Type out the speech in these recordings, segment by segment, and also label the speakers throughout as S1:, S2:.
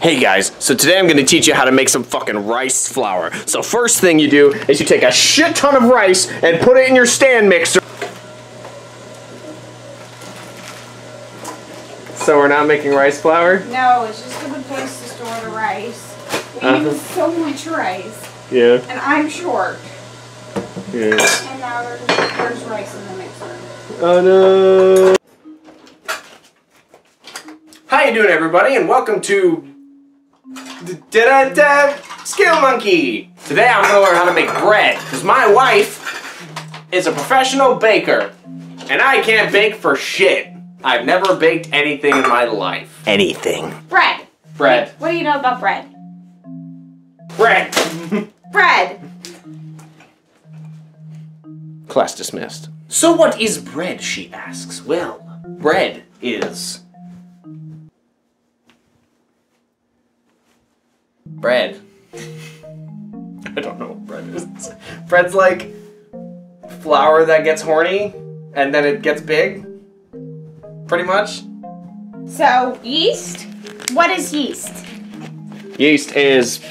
S1: Hey guys, so today I'm gonna teach you how to make some fucking rice flour. So first thing you do is you take a shit ton of rice and put it in your stand mixer. So we're not making rice flour?
S2: No, it's just a good place to store the rice. We
S1: Uh-huh.
S2: use so much rice,
S1: Yeah.
S2: and I'm short.
S1: Yeah.
S2: And now there's, there's rice in the mixer.
S1: Oh no. How you doing everybody and welcome to da da da Skill Monkey. Today I'm gonna learn how to make bread because my wife is a professional baker and I can't bake for shit. I've never baked anything in my life. Anything.
S2: Bread.
S1: Bread.
S2: What do you know about bread?
S1: Bread.
S2: Bread.
S1: Class dismissed. So what is bread, she asks. Well, bread is... Bread. I don't know what bread is. Bread's like flour that gets horny and then it gets big. Pretty much.
S2: So, yeast? What is yeast?
S1: Yeast is...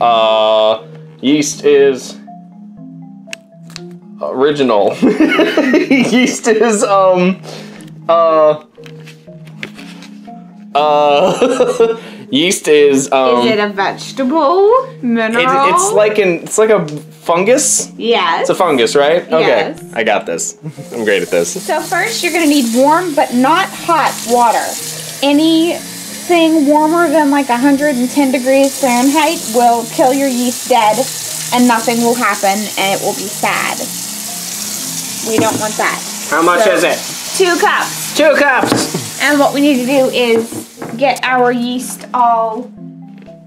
S1: Uh... Yeast is... Original. yeast is, um... Uh... Uh... yeast is, um...
S2: is it a vegetable? Mineral?
S1: it- it's like an... It's like a fungus?
S2: Yes.
S1: It's a fungus, right? Okay.
S2: Yes.
S1: I got this. I'm great at this.
S2: So first you're gonna need warm but not hot water. Anything warmer than like 110 degrees Fahrenheit will kill your yeast dead and nothing will happen and it will be sad. We don't want that.
S1: How much
S2: So-
S1: is it?
S2: Two cups.
S1: Two cups!
S2: And what we need to do is get our yeast all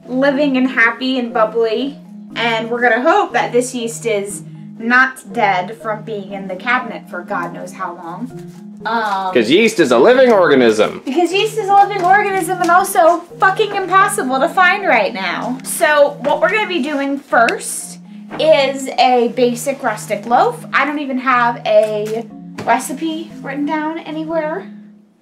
S2: living and happy and bubbly. And we're gonna hope that this yeast is not dead from being in the cabinet for God knows how long. Um,
S1: Because yeast is a living organism.
S2: because yeast is a living organism and also fucking impossible to find right now. So, what we're gonna be doing first is a basic rustic loaf. I don't even have a recipe written down anywhere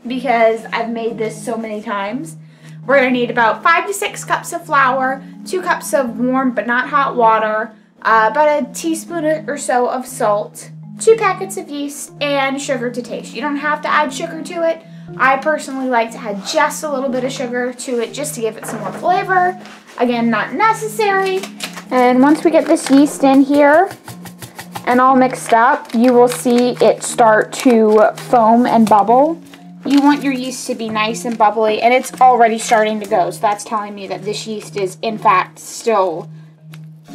S2: because I've made this so many times. We're gonna need about five to six cups of flour, two cups of warm but not hot water, uh, about a teaspoon or so of salt, two packets of yeast, and sugar to taste. You don't have to add sugar to it. I personally like to add just a little bit of sugar to it just to give it some more flavor. Again, not necessary. And once we get this yeast in here and all mixed up, you will see it start to foam and bubble. You want your yeast to be nice and bubbly, and it's already starting to go. So that's telling me that this yeast is, in fact, still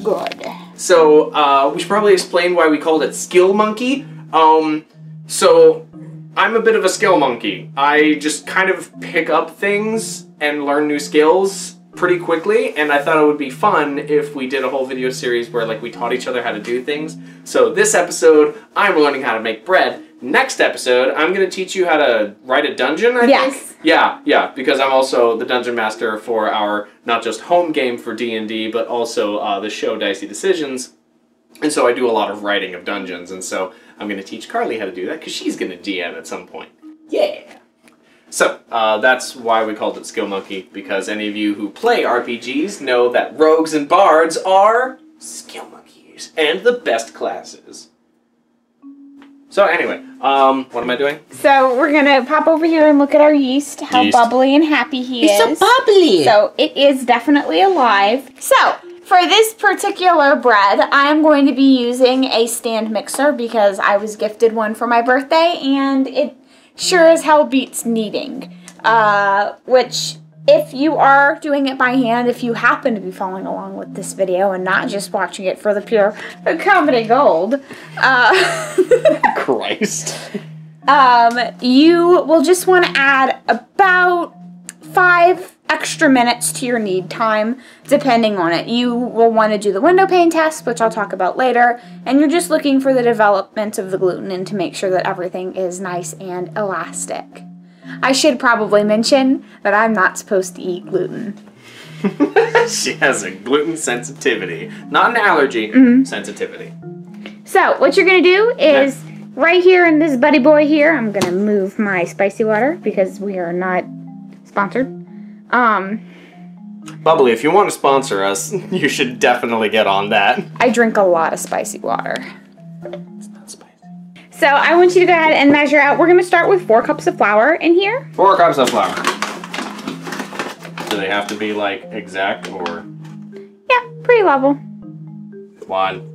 S2: good.
S1: So uh, we should probably explain why we called it Skill Monkey. Um, so I'm a bit of a skill monkey. I just kind of pick up things and learn new skills pretty quickly, and I thought it would be fun if we did a whole video series where like we taught each other how to do things. So this episode, I'm learning how to make bread. Next episode, I'm gonna teach you how to write a dungeon. I
S2: Yes.
S1: think. Yeah, yeah, because I'm also the dungeon master for our not just home game for D and D, but also uh, the show Dicey Decisions. And so I do a lot of writing of dungeons, and so I'm going to teach Carly how to do that because she's going to DM at some point. Yeah. So uh, that's why we called it Skill Monkey because any of you who play RPGs know that rogues and bards are skill monkeys and the best classes. So anyway, um, what am I doing?
S2: So we're gonna pop over here and look at our yeast, how
S1: Yeast.
S2: bubbly and happy he is.
S3: So bubbly.
S2: So it is definitely alive. So for this particular bread, I'm going to be using a stand mixer because I was gifted one for my birthday and it sure as hell beats kneading. Uh, which if you are doing it by hand, if you happen to be following along with this video and not just watching it for the pure comedy gold, uh,
S1: Christ.
S2: um, you will just want to add about five extra minutes to your knead time, depending on it. You will want to do the window pane test, which I'll talk about later, and you're just looking for the development of the gluten and to make sure that everything is nice and elastic. I should probably mention that I'm not supposed to eat gluten.
S1: she has a gluten sensitivity, not an allergy, sensitivity.
S2: So, what you're gonna do is right here in this buddy boy here, I'm gonna move my spicy water because we are not sponsored. Um,
S1: Bubly, if you want to sponsor us, you should definitely get on that.
S2: I drink a lot of spicy water.
S1: It's not spicy.
S2: So I want you to go ahead and measure out. We're gonna start with four cups of flour in here.
S1: Four cups of flour. Do they have to be like exact or
S2: Yeah, pretty level.
S1: one?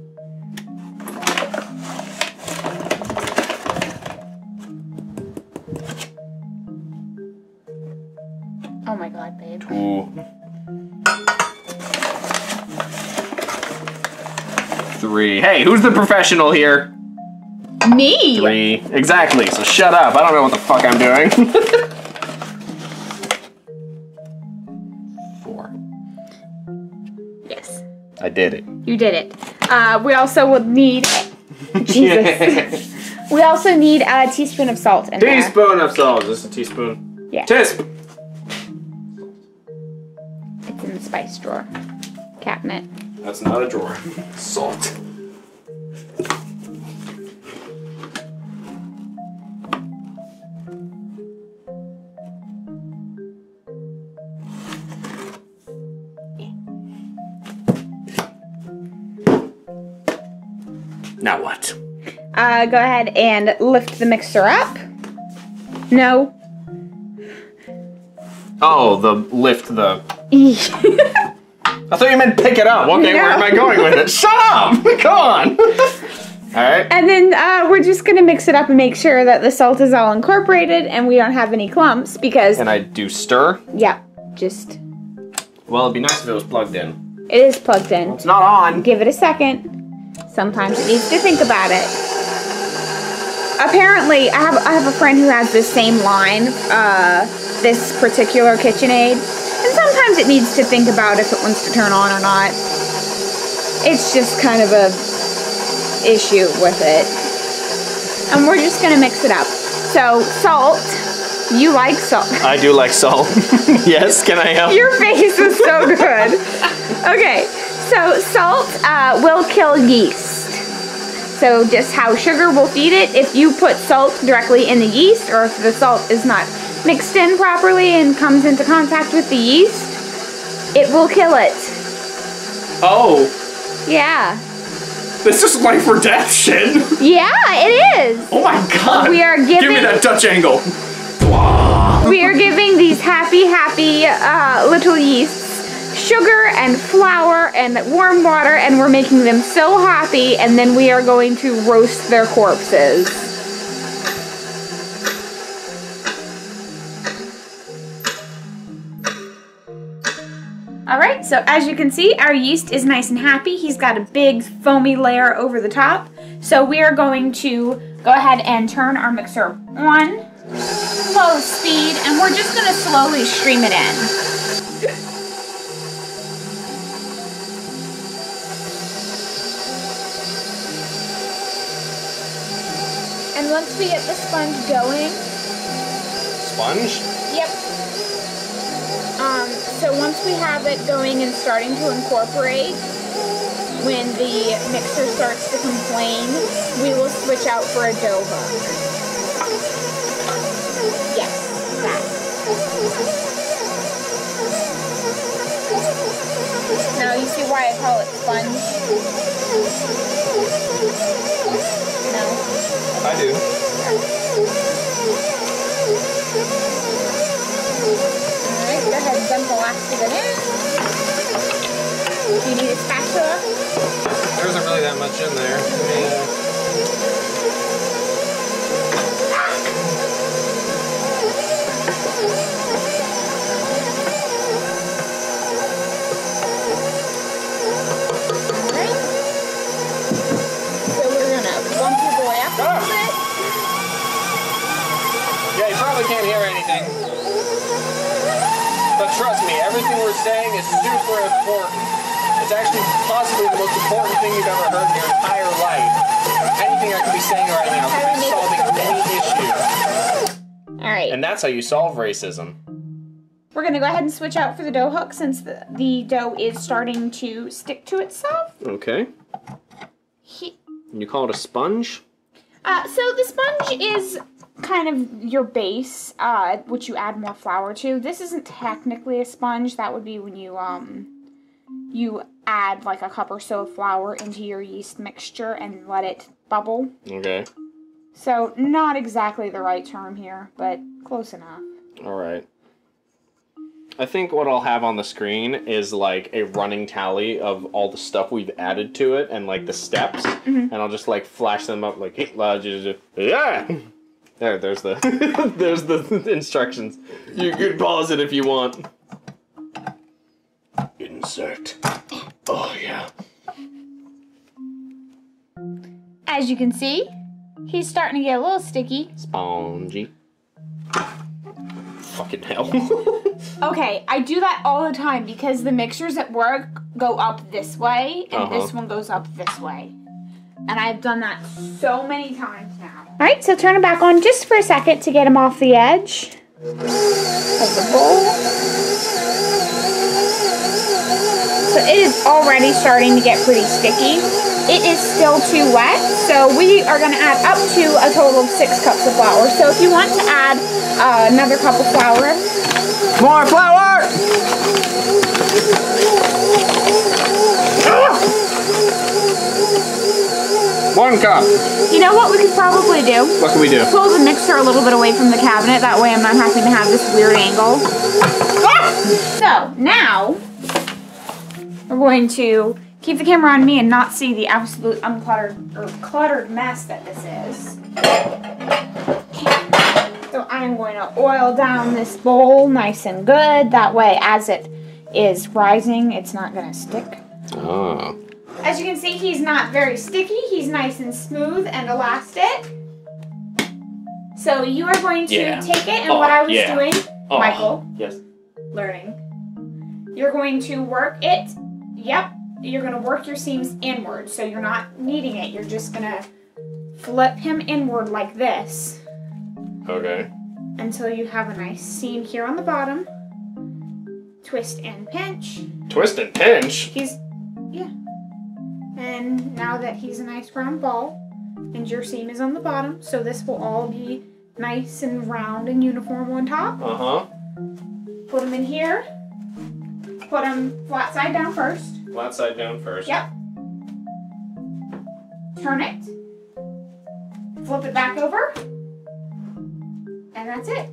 S2: Oh my god, babe.
S1: Two. Three. Hey, who's the professional here?
S2: Me.
S1: Three. Exactly. So shut up. I don't know what the fuck I'm doing. Four.
S2: Yes,
S1: I did it.
S2: you did it. Uh, we also would need. Jesus. we also need a teaspoon of salt in there.
S1: Teaspoon of salt. Is this a teaspoon?
S2: Yeah.
S1: Tisp.
S2: It's in the spice drawer cabinet.
S1: That's not a drawer. Salt.
S2: Uh, go ahead and lift the mixer up. No.
S1: Oh, the lift the. I thought you meant pick it up. Okay, where am I going with it? Shut up! Come on. All right.
S2: And then uh, we're just gonna mix it up and make sure that the salt is all incorporated and we don't have any clumps because,
S1: And I do stir.
S2: yeah, just
S1: Well, it'd be nice if it was plugged in.
S2: it is plugged in.
S1: It's not on.
S2: Give it a second. Sometimes it needs to think about it. Apparently, I have I have a friend who has this same line, uh, this particular KitchenAid, and sometimes it needs to think about if it wants to turn on or not. It's just kind of a issue with it, and we're just gonna mix it up. So salt, you like salt.
S1: I do like salt. yes, can I help?
S2: Your face is so good. Okay, so salt uh, will kill yeast. So just how sugar will feed it, if you put salt directly in the yeast, or if the salt is not mixed in properly and comes into contact with the yeast, it will kill it.
S1: Oh,
S2: Yeah.
S1: this is life or death shit.
S2: Yeah, it is.
S1: Oh my god.
S2: We are giving.
S1: Give me that Dutch angle.
S2: We are giving these happy, happy uh, little yeasts sugar and flour and warm water, and we're making them so happy, and then we are going to roast their corpses. All right, so as you can see, our yeast is nice and happy. He's got a big foamy layer over the top. So we are going to go ahead and turn our mixer on low speed, and we're just gonna slowly stream it in. Once we get the sponge going,
S1: Sponge?
S2: yep. Um, so once we have it going and starting to incorporate, when the mixer starts to complain, we will switch out for a dough hook. Yes, that. Now you see why I call it sponge? No.
S1: I do.
S2: Alright, go ahead and dump the last of it in. Do you need a spatula?
S1: There isn't really that much in there.
S2: Alright.
S1: Most important thing you've ever heard in your entire life. Anything I could be saying right now could be solving any issue.
S2: Alright.
S1: And that's how you solve racism.
S2: We're gonna go ahead and switch out for the dough hook since the, the dough is starting to stick to itself.
S1: Okay.
S2: He,
S1: And you call it a sponge?
S2: Uh, so the sponge is kind of your base, uh, which you add more flour to. This isn't technically a sponge. That would be when you um you add like a cup or so of flour into your yeast mixture and let it bubble.
S1: Okay.
S2: So not exactly the right term here, but close enough.
S1: All right. I think what I'll have on the screen is like a running tally of all the stuff we've added to it and like the steps,
S2: Mm-hmm.
S1: and I'll just like flash them up like "Hey, la, ju- ju- yeah. There, there's the there's the instructions. You can pause it if you want. Insert. Oh yeah.
S2: As you can see, he's starting to get a little sticky.
S1: Spongy. Fucking hell.
S2: Okay, I do that all the time because the mixtures at work go up this way and
S1: Uh-huh.
S2: this one goes up this way. And I've done that so many times now. All right, so turn it back on just for a second to get him off the edge of the bowl. So it is already starting to get pretty sticky. It is still too wet, so we are going to add up to a total of six cups of flour. So if you want to add uh, another cup of flour,
S1: More flour. One cup.
S2: You know what we could probably do?
S1: What can we do?
S2: Pull the mixer a little bit away from the cabinet. That way I'm not having to have this weird angle. So now we're going to keep the camera on me and not see the absolute uncluttered or cluttered mess that this is. So I'm going to oil down this bowl nice and good. That way as it is rising, it's not going to stick.
S1: Oh.
S2: As you can see, he's not very sticky. He's nice and smooth and elastic. So you are going to
S1: Yeah.
S2: take it, and
S1: Oh,
S2: what I was
S1: yeah.
S2: doing,
S1: Oh.
S2: Michael,
S1: Yes.
S2: learning. You're going to work it. Yep. You're going to work your seams inward, so you're not kneading it. You're just going to flip him inward like this
S1: Okay.
S2: until you have a nice seam here on the bottom. Twist and pinch.
S1: Twist and pinch.
S2: He's, yeah. And now that he's a nice round ball, and your seam is on the bottom, so this will all be nice and round and uniform on top.
S1: Uh huh.
S2: Put them in here. Put them flat side down first.
S1: Flat side down first.
S2: Yep. Turn it. Flip it back over. And that's it.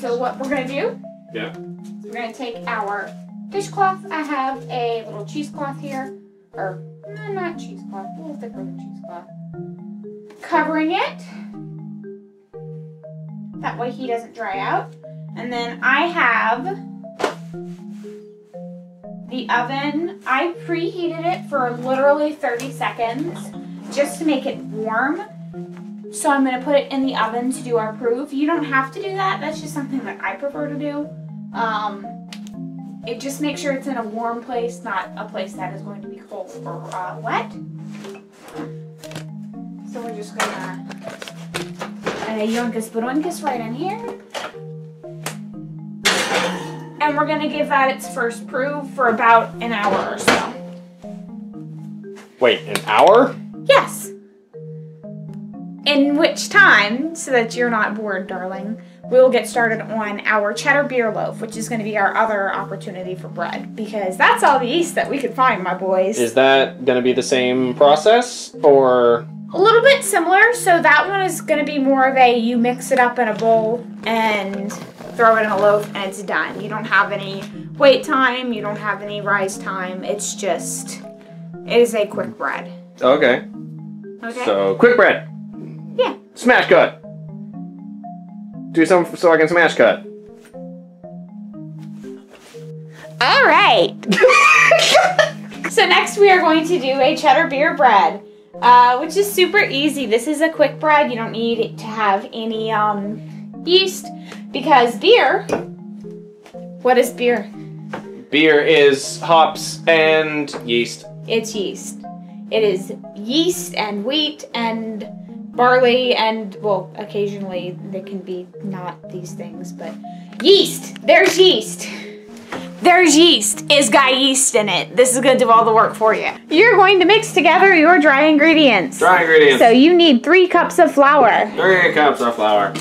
S2: So what we're gonna do
S1: Yeah.
S2: we're gonna take our dishcloth. I have a little cheesecloth here. Or no, not cheesecloth, a little thicker than cheesecloth. Covering it. That way he doesn't dry out. And then I have the oven. I preheated it for literally 30 seconds just to make it warm. So I'm gonna put it in the oven to do our proof. You don't have to do that. That's just something that I prefer to do. Um, it just makes sure it's in a warm place, not a place that is going to be cold or uh, wet. So we're just gonna uh, yoinkus badoinkus right in here. And we're gonna give that its first proof for about an hour or so.
S1: Wait, an hour?
S2: Yes. In which time, so that you're not bored, darling, we'll get started on our cheddar beer loaf, which is going to be our other opportunity for bread, because that's all the yeast that we could find, my boys.
S1: Is that gonna be the same process or?
S2: a little bit similar, so that one is going to be more of a you mix it up in a bowl and throw it in a loaf and it's done. You don't have any wait time, you don't have any rise time. It's just, it is a quick bread.
S1: Okay.
S2: Okay?
S1: So quick bread.
S2: Yeah.
S1: Smash cut. Do some so I can smash cut.
S2: All right. so next we are going to do a cheddar beer bread, uh, which is super easy. This is a quick bread. You don't need to have any um, yeast because beer. What is beer?
S1: Beer is hops and yeast.
S2: It's yeast. It is yeast and wheat and barley and well, occasionally they can be not these things, but yeast. There's yeast. There's yeast. It's got yeast in it. This is gonna do all the work for you. You're going to mix together your dry ingredients.
S1: Dry ingredients.
S2: So you need three cups of flour.
S1: Three cups of flour.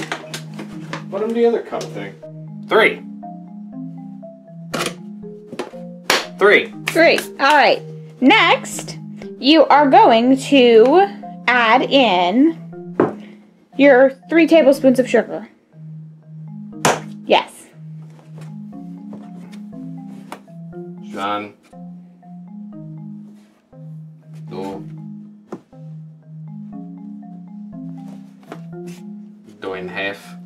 S1: What am the other cup thing? Three. Three.
S2: Three. All right. Next, you are going to add in your three tablespoons of sugar. Yes.
S1: One. Two. Two and a half.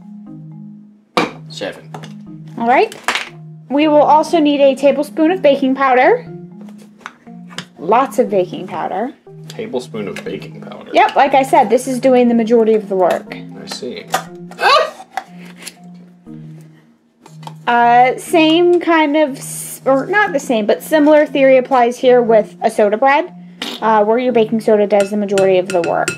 S1: Seven.
S2: All right. We will also need a tablespoon of baking powder. Lots of baking powder.
S1: Tablespoon of baking powder.
S2: Yep, like I said, this is doing the majority of the work.
S1: I see.
S2: Uh, same kind of, or not the same, but similar theory applies here with a soda bread, uh, where your baking soda does the majority of the work.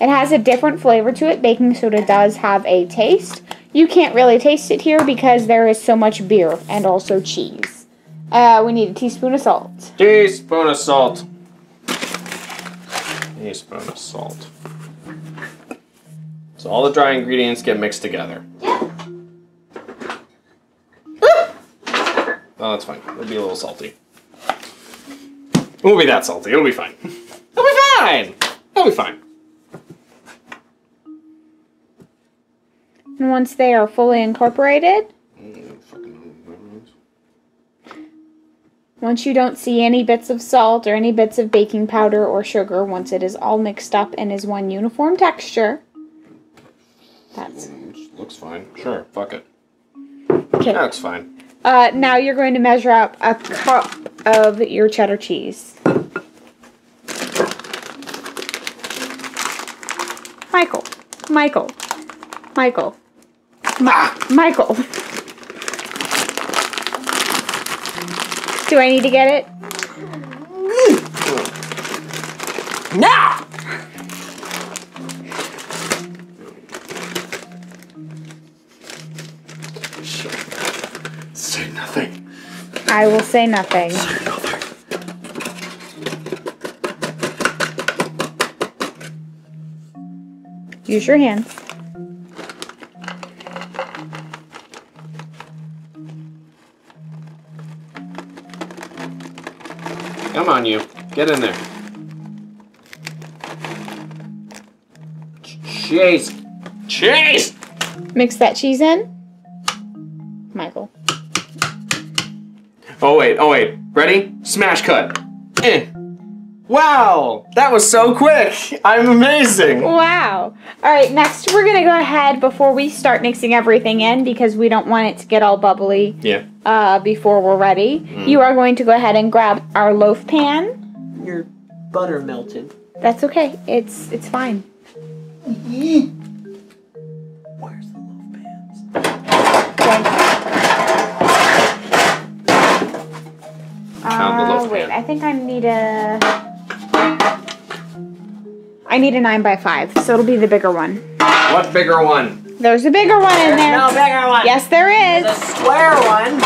S2: It has a different flavor to it. Baking soda does have a taste. You can't really taste it here because there is so much beer and also cheese. Uh, we need a teaspoon of salt.
S1: Teaspoon of salt. Teaspoon of salt. So all the dry ingredients get mixed together. Oh, that's fine. It'll be a little salty. It won't be that salty. It'll be fine. It'll be fine. It'll be fine.
S2: And once they are fully incorporated, once you don't see any bits of salt or any bits of baking powder or sugar, once it is all mixed up and is one uniform texture, that's
S1: Looks fine. Sure. Fuck it.
S2: okay.
S1: That looks fine.
S2: Uh, now you're going to measure up a cup of your cheddar cheese. Michael, Michael, Michael, Ma- Michael. Do I need to get it?
S1: Now! Say nothing.
S2: I will say nothing.
S1: Say nothing.
S2: Use your hands.
S1: On, you. Get in there. Chase. Chase!
S2: Mix that cheese in. Michael.
S1: Oh, wait. Oh, wait. Ready? Smash cut. Eh. Wow! That was so quick! I'm amazing!
S2: Wow. All right, next we're going to go ahead before we start mixing everything in because we don't want it to get all bubbly
S1: Yeah.
S2: uh, before we're ready. You are going to go ahead and grab our loaf pan.
S3: Your butter melted.
S2: That's okay. It's it's fine.
S3: Where's the loaf pans?
S1: Found the
S2: Uh,
S1: loaf
S2: wait. I think I need a. I need a nine by five, so it'll be the bigger one.
S1: What bigger one?
S2: There's a bigger one in
S3: There's
S2: there.
S3: no bigger one.
S2: Yes, there is.
S3: The
S2: is.
S3: square one.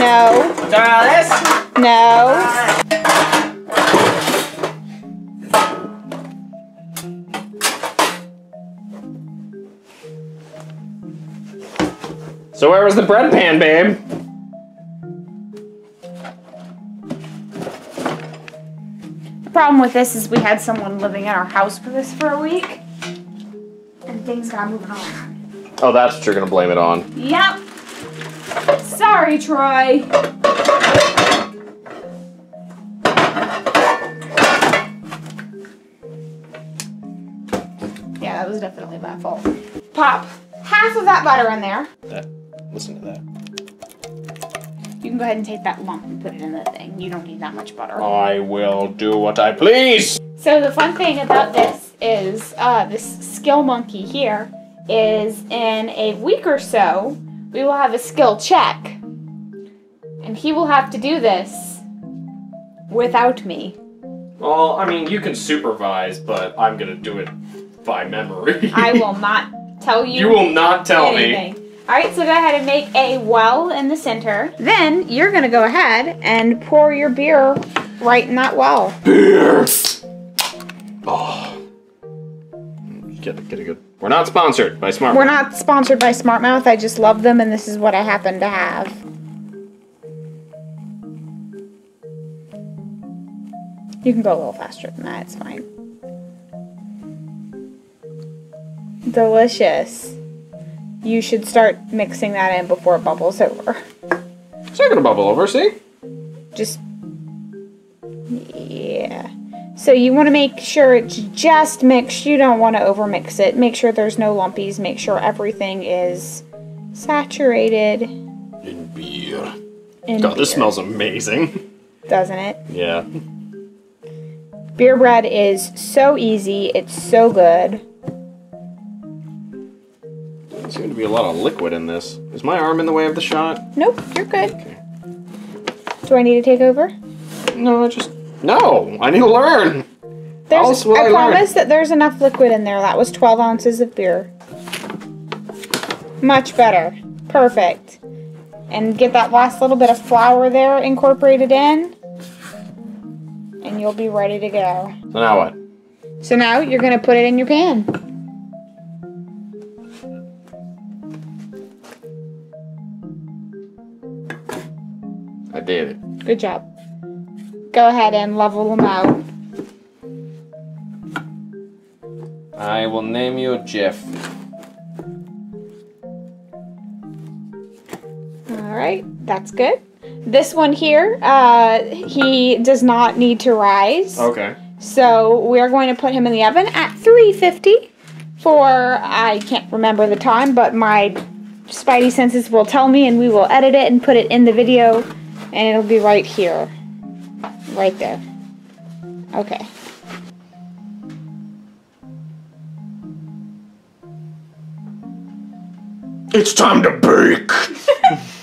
S2: No,
S3: Uh, this.
S2: no.
S1: So where was the bread pan, babe?
S2: Problem with this is we had someone living in our house for this for a week, and things got moving around.
S1: Oh, that's what you're gonna blame it on.
S2: Yep. Sorry, Troy. Yeah, that was definitely my fault. Pop half of that butter in there.
S1: That. Listen to that.
S2: Go ahead and take that lump and put it in the thing. You don't need that much butter.
S1: I will do what I please.
S2: So the fun thing about this is uh, this skill monkey here is in a week or so we will have a skill check, and he will have to do this without me.
S1: Well, I mean, you can supervise, but I'm gonna do it by memory.
S2: I will not tell you.
S1: you will not tell me.
S2: All right, so go ahead and make a well in the center. Then you're gonna go ahead and pour your beer right in that well.
S1: Beer. Oh. Get it, get it good. We're not sponsored by Smart.
S2: We're not sponsored by Smartmouth. I just love them, and this is what I happen to have. You can go a little faster than that. It's fine. Delicious. You should start mixing that in before it bubbles over.
S1: It's not gonna bubble over. See?
S2: Just yeah. So you want to make sure it's just mixed. You don't want to overmix it. Make sure there's no lumpies. Make sure everything is saturated
S1: In beer.
S2: in
S1: God, this smells amazing.
S2: doesn't it?
S1: Yeah.
S2: Beer bread is so easy. It's so good.
S1: Seems to be a lot of liquid in this. Is my arm in the way of the shot?
S2: Nope, you're good.
S1: Okay.
S2: Do I need to take over?
S1: No, just no. I need to learn.
S2: There's, I,
S1: I
S2: promise that there's enough liquid in there. That was 12 ounces of beer. Much better. Perfect. And get that last little bit of flour there incorporated in. And you'll be ready to go.
S1: So now what?
S2: So now you're going to put it in your pan.
S1: Did.
S2: Good job. Go ahead and level them out.
S1: I will name you Jeff.
S2: All right, that's good. This one here, uh, he does not need to rise.
S1: Okay.
S2: So we're going to put him in the oven at 350 for I can't remember the time, but my spidey senses will tell me and we will edit it and put it in the video and it'll be right here. Right there. Okay.
S1: It's time to bake.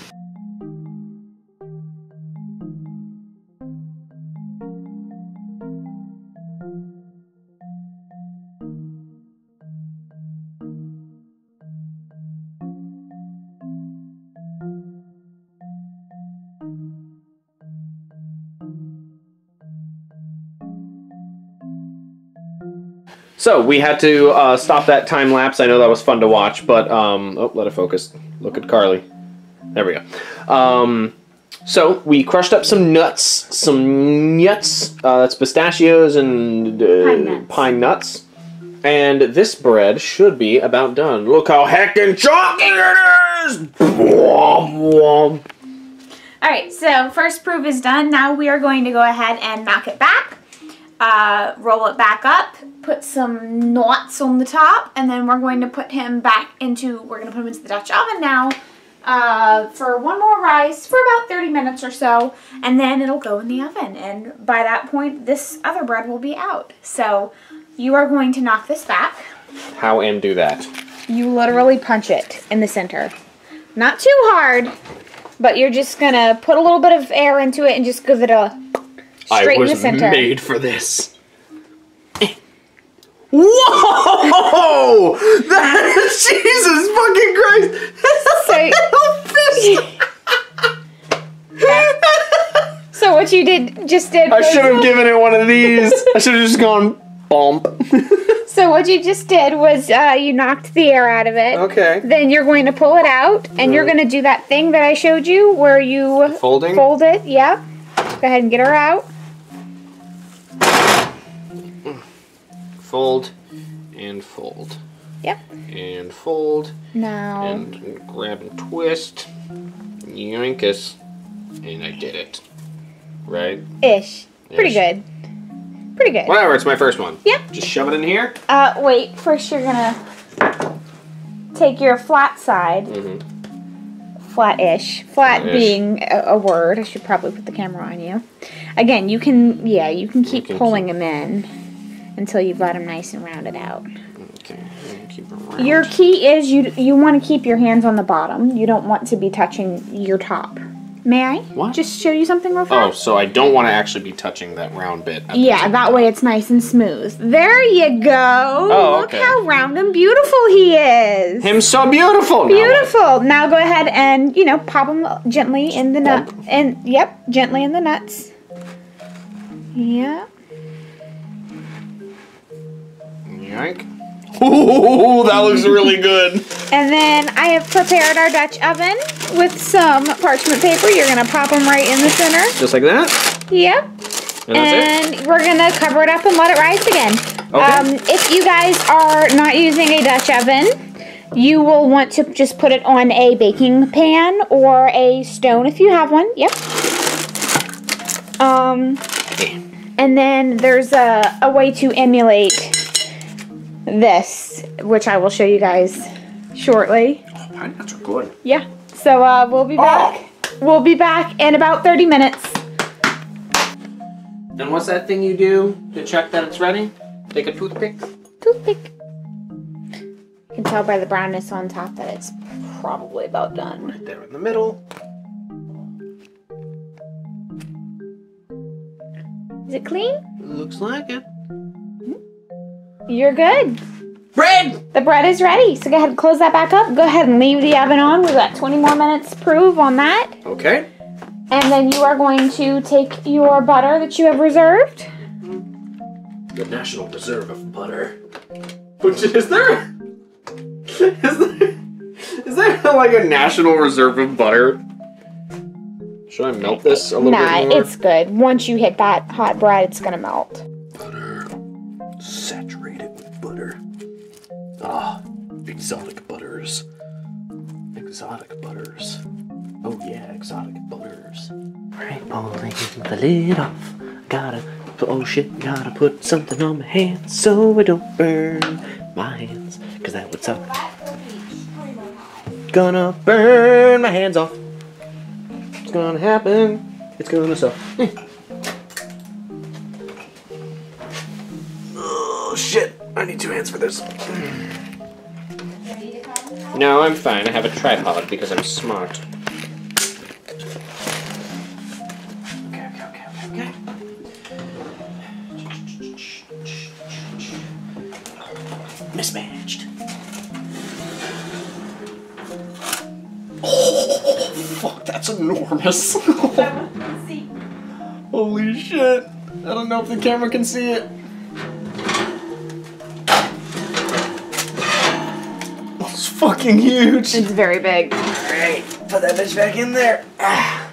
S1: So we had to uh, stop that time lapse. I know that was fun to watch, but um, oh, let it focus. Look at Carly. There we go. Um, so we crushed up some nuts, some nuts. Uh, that's pistachios and uh,
S2: Pine nuts.
S1: pine nuts. And this bread should be about done. Look how heckin' chalky it is!
S2: All right, so first proof is done. Now we are going to go ahead and knock it back, uh, roll it back up, put some knots on the top, and then we're going to put him back into, we're going to put him into the Dutch oven now uh, for one more rise for about 30 minutes or so, and then it'll go in the oven. And by that point, this other bread will be out. So you are going to knock this back.
S1: How and do that?
S2: You literally punch it in the center. Not too hard, but you're just gonna put a little bit of air into it and just give it a straight in the center.
S1: for this. Whoa! That Jesus fucking Christ!
S2: So, so what you did just did.
S1: I should have given it one of these. I should have just gone bump.
S2: So what you just did was uh, you knocked the air out of it.
S1: okay.
S2: Then you're going to pull it out, and you're going to do that thing that I showed you, where you
S1: Folding?
S2: fold it. Yep. Go ahead and get her out.
S1: Fold and fold.
S2: Yep.
S1: And fold
S2: Now.
S1: and grab and twist. Yoink us. And I did it. Right?
S2: Ish. Pretty good. Pretty good.
S1: Whatever, it's my first one.
S2: Yep.
S1: Just shove it in here.
S2: Uh, wait. First, you're gonna take your flat side,
S1: Mm-hmm.
S2: flat-ish, flat
S1: Flat-ish.
S2: being a, a word. I should probably put the camera on you. Again, you can, yeah, you can keep
S1: can
S2: pulling them in until you've got them nice and rounded out.
S1: Okay. Keep it around.
S2: Your key is you you want to keep your hands on the bottom. You don't want to be touching your top. May I?
S1: What?
S2: Just show you something real
S1: quick.
S2: Oh,
S1: so I don't want to actually be touching that round bit.
S2: Yeah, that way it's nice and smooth. There you go.
S1: Oh,
S2: Look
S1: okay.
S2: how round and beautiful he is.
S1: Him so beautiful.
S2: Beautiful. Now go ahead and, you know, pop him gently in the nut. And, yep, gently in the nuts. Yeah.
S1: Yoink. Ooh, that looks really good.
S2: And then I have prepared our Dutch oven with some parchment paper. You're going to pop them right in the center.
S1: Just like that.
S2: Yep.
S1: And that's it.
S2: and we're gonna cover it up and let it rise again.
S1: Okay.
S2: Um, if you guys are not using a Dutch oven, you will want to just put it on a baking pan or a stone if you have one. Yep. Um, and then there's a, a way to emulate this, which I will show you guys shortly.
S1: Oh, pine nuts are good.
S2: Yeah. So uh, we'll be back. We'll be back in about 30 minutes.
S1: And what's that thing you do to check that it's ready? Take a toothpick.
S2: toothpick. You can tell by the brownness on top that it's probably about done.
S1: Right there in the middle.
S2: Is it clean?
S1: Looks like it.
S2: You're good.
S1: Bread!
S2: The bread is ready. So go ahead and close that back up. Go ahead and leave the oven on. We've got 20 more minutes to prove on that.
S1: Okay.
S2: And then you are going to take your butter that you have reserved.
S1: The National Reserve of Butter. Which is there? Is there? Is there like a National Reserve of Butter? Should I melt this a little
S2: Nah,
S1: bit more?
S2: it's good. Once you hit that hot bread, it's going to melt.
S1: butter. Butter. Ah, exotic butters. Exotic butters. Oh yeah, exotic butters.
S3: Right, pulling the lid off. Gotta, oh shit, gotta put something on my hands so I don't burn my hands. Cause that would suck. Gonna burn my hands off. It's gonna happen. It's gonna suck. oh shit, I need two hands for this.
S1: No, I'm fine. I have a tripod because I'm smart.
S3: Okay, okay, okay, okay, okay. Mismatched.
S1: Oh, fuck, that's enormous. Holy shit. I don't know if the camera can see it. Fucking huge.
S2: It's very big.
S3: Alright, put that bitch back in there. Ah.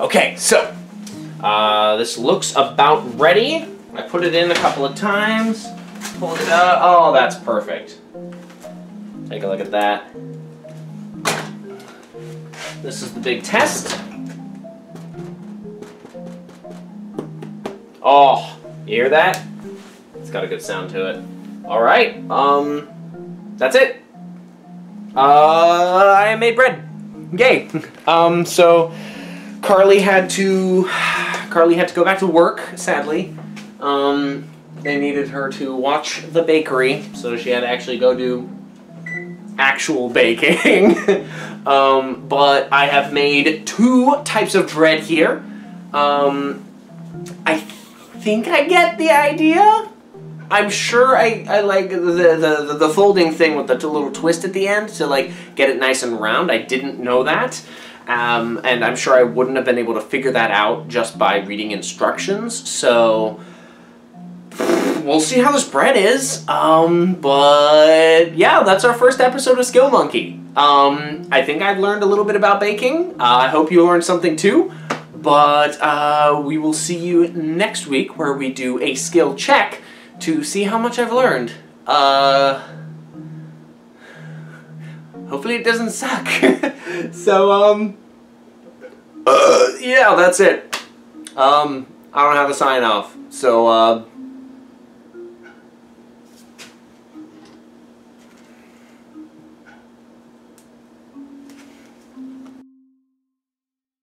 S1: Okay, so uh, this looks about ready. I put it in a couple of times, pulled it out. Oh, that's perfect. Take a look at that. This is the big test. Oh, you hear that? Got a good sound to it. All right, um, that's it. Uh, I made bread. Yay. um, so Carly had to Carly had to go back to work, sadly. Um, they needed her to watch the bakery, so she had to actually go do actual baking. um, but I have made two types of bread here. Um, I think I get the idea. I'm sure I, I like the, the, the, folding thing with the little twist at the end to like get it nice and round. I didn't know that. Um, and I'm sure I wouldn't have been able to figure that out just by reading instructions. So we'll see how this bread is. Um, but yeah, that's our first episode of Skill Monkey. Um, I think I've learned a little bit about baking. Uh, I hope you learned something too. But uh, we will see you next week where we do a skill check to see how much I've learned. Uh, hopefully it doesn't suck. so, um, uh, yeah, that's it. Um, I don't have a sign off. So, uh,